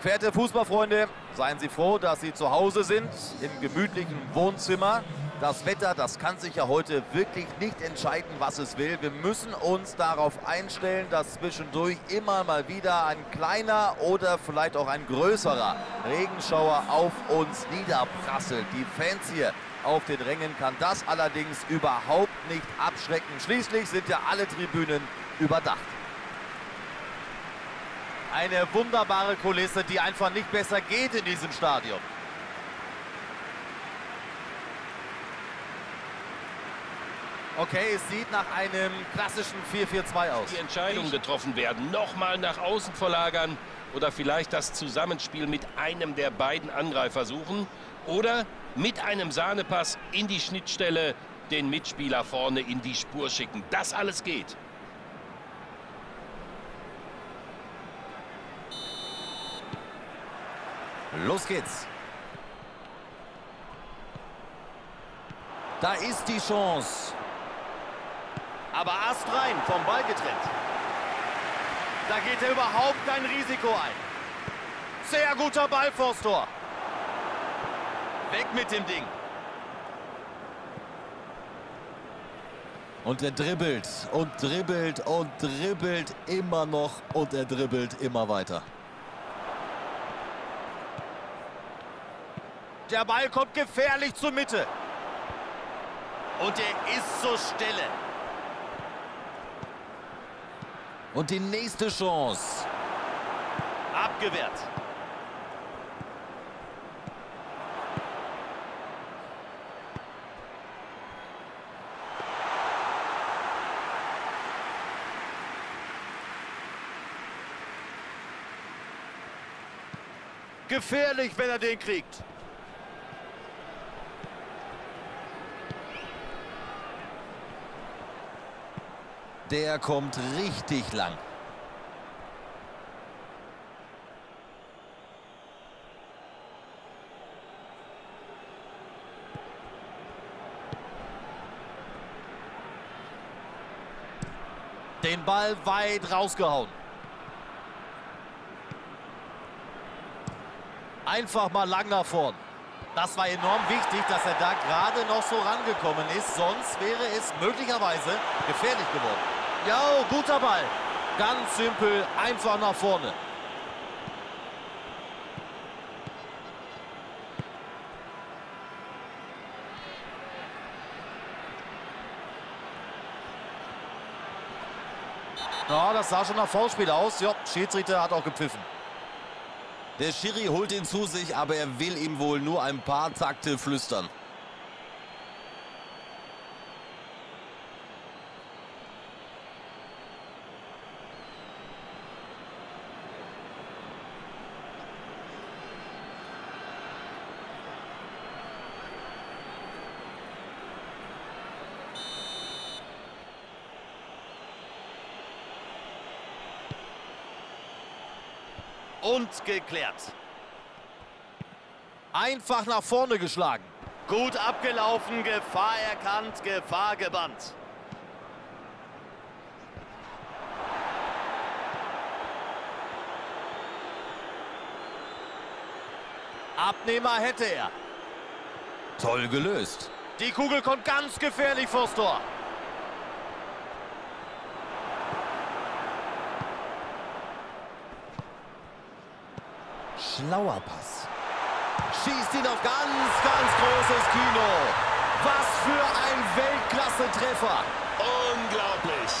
Verehrte Fußballfreunde, seien Sie froh, dass Sie zu Hause sind, im gemütlichen Wohnzimmer. Das Wetter, das kann sich ja heute wirklich nicht entscheiden, was es will. Wir müssen uns darauf einstellen, dass zwischendurch immer mal wieder ein kleiner oder vielleicht auch ein größerer Regenschauer auf uns niederprasselt. Die Fans hier auf den Rängen kann das allerdings überhaupt nicht abschrecken. Schließlich sind ja alle Tribünen überdacht. Eine wunderbare Kulisse, die einfach nicht besser geht in diesem Stadion. Okay, es sieht nach einem klassischen 4-4-2 aus. Die Entscheidungen getroffen werden, nochmal nach außen verlagern oder vielleicht das Zusammenspiel mit einem der beiden Angreifer suchen oder mit einem Sahnepass in die Schnittstelle den Mitspieler vorne in die Spur schicken. Das alles geht. Los geht's. Da ist die Chance. Aber Ast rein, vom Ball getrennt. Da geht er überhaupt kein Risiko ein. Sehr guter Ball vors Tor. Weg mit dem Ding. Und er dribbelt und dribbelt und dribbelt immer noch und er dribbelt immer weiter. Der Ball kommt gefährlich zur Mitte. Und er ist zur Stelle. Und die nächste Chance. Abgewehrt. Gefährlich, wenn er den kriegt. Der kommt richtig lang. Den Ball weit rausgehauen. Einfach mal lang nach vorn. Das war enorm wichtig, dass er da gerade noch so rangekommen ist. Sonst wäre es möglicherweise gefährlich geworden. Ja, guter Ball. Ganz simpel, einfach nach vorne. Ja, das sah schon nach Foulspiel aus. Ja, Schiedsrichter hat auch gepfiffen. Der Schiri holt ihn zu sich, aber er will ihm wohl nur ein paar Takte flüstern. Und geklärt. Einfach nach vorne geschlagen. Gut abgelaufen, Gefahr erkannt, Gefahr gebannt. Abnehmer hätte er. Toll gelöst. Die Kugel kommt ganz gefährlich vors Tor. Schlauer Pass. Schießt ihn auf ganz, ganz großes Kino. Was für ein Weltklasse-Treffer. Unglaublich.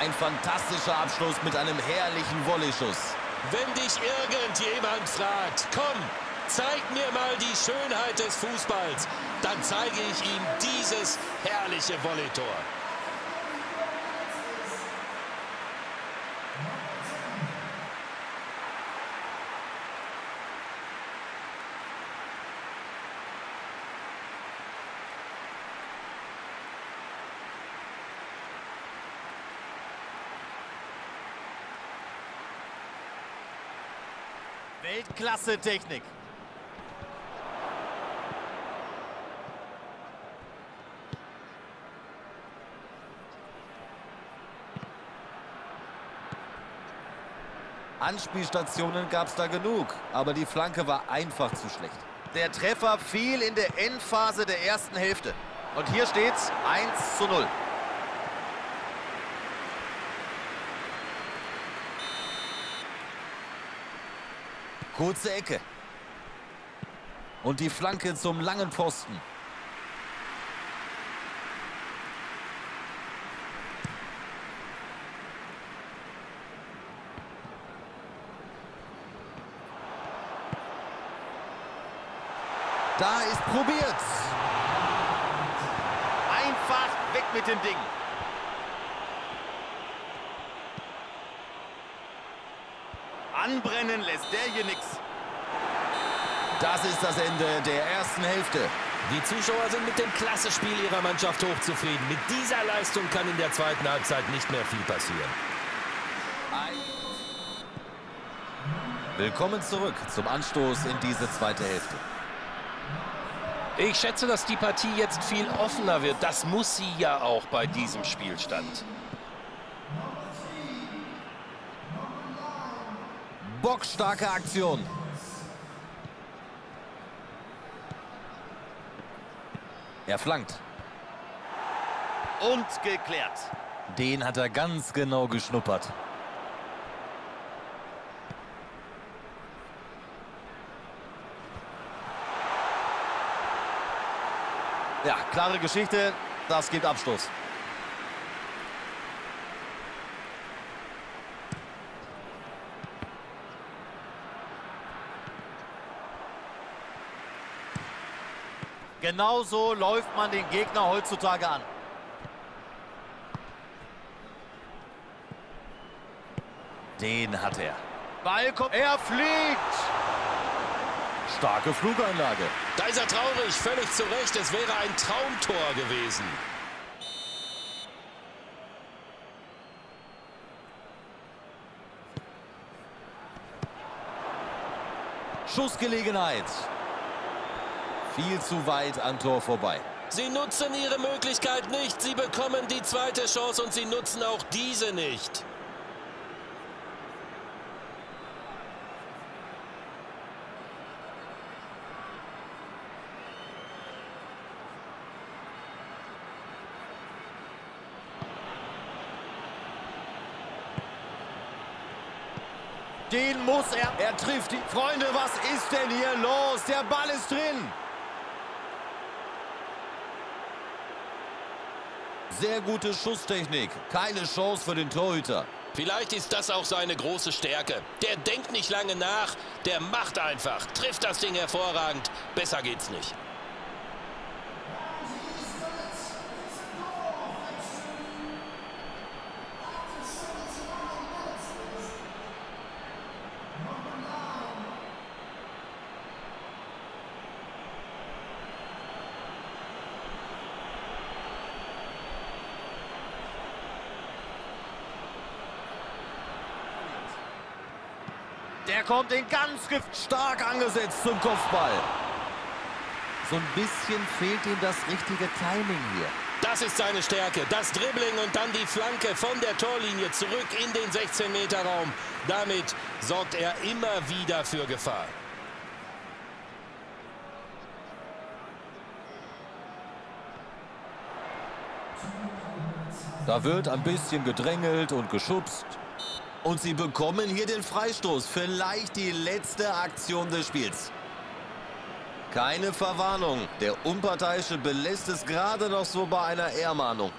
Ein fantastischer Abschluss mit einem herrlichen Volleyschuss. Wenn dich irgendjemand fragt, komm, zeig mir mal die Schönheit des Fußballs, dann zeige ich ihm dieses herrliche Volleytor. Weltklasse-Technik. Anspielstationen gab es da genug, aber die Flanke war einfach zu schlecht. Der Treffer fiel in der Endphase der ersten Hälfte. Und hier steht's 1 zu 0. Kurze Ecke. Und die Flanke zum langen Pfosten. Da ist probiert. Einfach weg mit dem Ding. Anbrennen lässt der hier nichts. Das ist das Ende der ersten Hälfte. Die Zuschauer sind mit dem Klassespiel ihrer Mannschaft hochzufrieden. Mit dieser Leistung kann in der zweiten Halbzeit nicht mehr viel passieren. Willkommen zurück zum Anstoß in diese zweite Hälfte. Ich schätze, dass die Partie jetzt viel offener wird. Das muss sie ja auch bei diesem Spielstand. Bockstarke Aktion. Er flankt. Und geklärt. Den hat er ganz genau geschnuppert. Ja, klare Geschichte. Das gibt Abstoß. Genauso läuft man den Gegner heutzutage an. Den hat er. Ball kommt. Er fliegt. Starke Fluganlage. Da ist er traurig, völlig zu Recht. Es wäre ein Traumtor gewesen. Schussgelegenheit. Viel zu weit am Tor vorbei. Sie nutzen ihre Möglichkeit nicht. Sie bekommen die zweite Chance und sie nutzen auch diese nicht. Den muss er. Er trifft die. Freunde, was ist denn hier los? Der Ball ist drin. Sehr gute Schusstechnik. Keine Chance für den Torhüter. Vielleicht ist das auch seine große Stärke. Der denkt nicht lange nach, der macht einfach, trifft das Ding hervorragend. Besser geht's nicht. Der kommt in ganz stark angesetzt zum Kopfball. So ein bisschen fehlt ihm das richtige Timing hier. Das ist seine Stärke. Das Dribbling und dann die Flanke von der Torlinie zurück in den 16-Meter-Raum. Damit sorgt er immer wieder für Gefahr. Da wird ein bisschen gedrängelt und geschubst. Und sie bekommen hier den Freistoß. Vielleicht die letzte Aktion des Spiels. Keine Verwarnung. Der Unparteiische belässt es gerade noch so bei einer Ehrmahnung.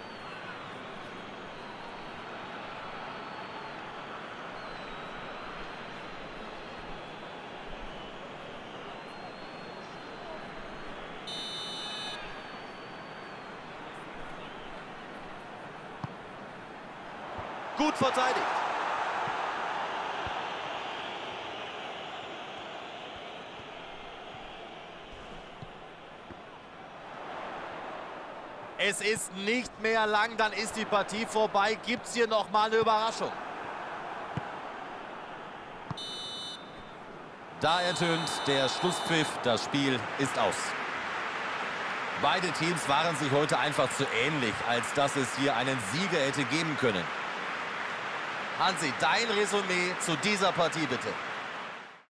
Gut verteidigt. Es ist nicht mehr lang, dann ist die Partie vorbei. Gibt es hier noch mal eine Überraschung? Da ertönt der Schlusspfiff. Das Spiel ist aus. Beide Teams waren sich heute einfach zu ähnlich, als dass es hier einen Sieger hätte geben können. Hansi, dein Resümee zu dieser Partie bitte.